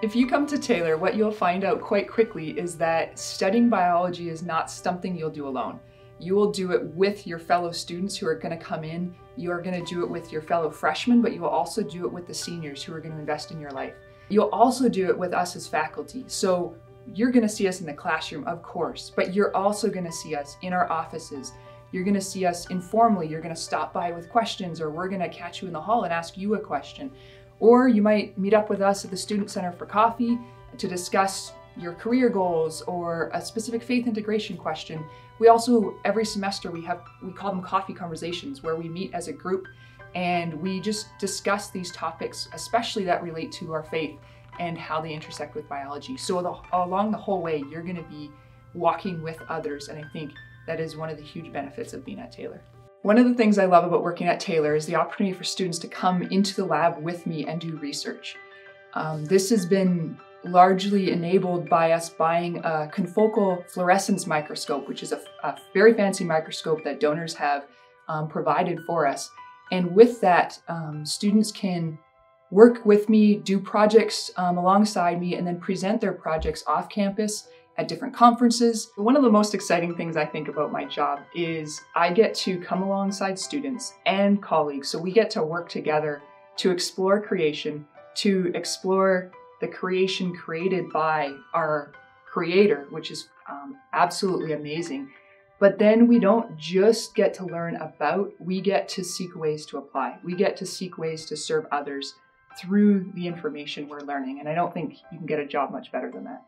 If you come to Taylor, what you'll find out quite quickly is that studying biology is not something you'll do alone. You will do it with your fellow students who are going to come in. You are going to do it with your fellow freshmen, but you will also do it with the seniors who are going to invest in your life. You'll also do it with us as faculty. So you're going to see us in the classroom, of course, but you're also going to see us in our offices. You're going to see us informally. You're going to stop by with questions, or we're going to catch you in the hall and ask you a question. Or you might meet up with us at the Student Center for coffee to discuss your career goals or a specific faith integration question. We also, every semester, we have, we call them coffee conversations where we meet as a group and we just discuss these topics, especially that relate to our faith and how they intersect with biology. So the, along the whole way, you're gonna be walking with others. And I think that is one of the huge benefits of being at Taylor. One of the things I love about working at Taylor is the opportunity for students to come into the lab with me and do research. Um, this has been largely enabled by us buying a confocal fluorescence microscope, which is a, a very fancy microscope that donors have um, provided for us. And with that, um, students can work with me, do projects um, alongside me, and then present their projects off campus at different conferences. One of the most exciting things I think about my job is I get to come alongside students and colleagues. So we get to work together to explore creation, to explore the creation created by our creator, which is um, absolutely amazing. But then we don't just get to learn about, we get to seek ways to apply. We get to seek ways to serve others through the information we're learning. And I don't think you can get a job much better than that.